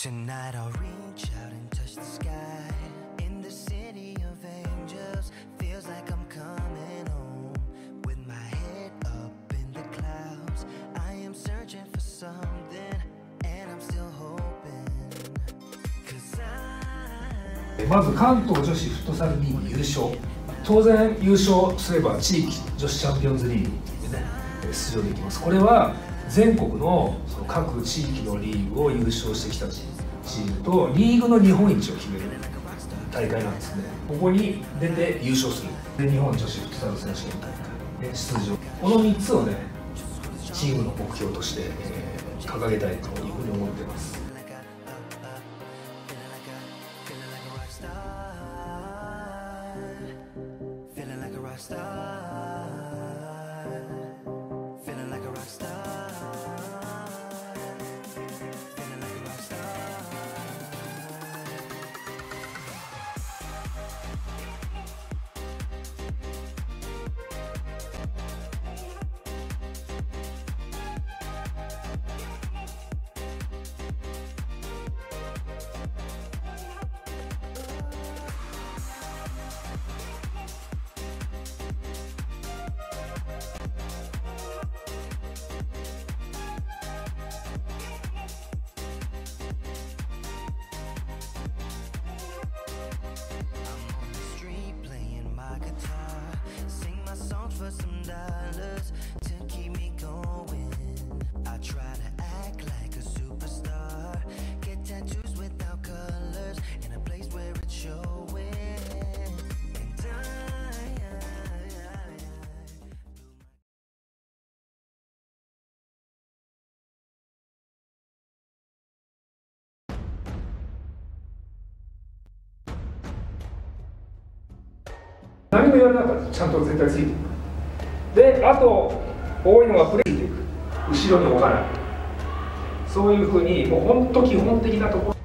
Tonight I'll reach out and touch the sky. In the city of angels, feels like I'm coming home. With my head up in the clouds, I am searching for something, and I'm still hoping. Cause I. まず関東女子フットサルリーグ優勝当然優勝すれば地域女子チャンピオンズリーグでね出場できますこれは全国のその各地域のリーグを優勝してきたチームとリーグの日本一を決める大会なんですね。ここに出て優勝する。で日本女子フットサル選手権大会で出場。この3つをねチームの目標として、えー掲げたいというふうに思ってます。for some dollars to keep me going. I try to act like a superstar. Get tattoos without colors in a place where it's showing. And I, I 何も言われなかったちゃんと絶対ついていく であと多いのがプレイていく。後ろに置かない。そういうふうにもう本当基本的なところ。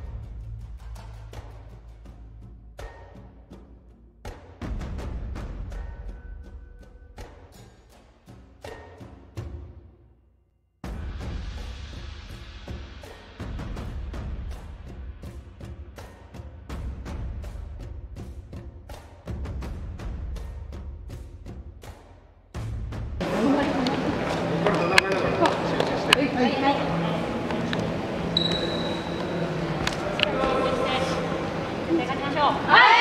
哎。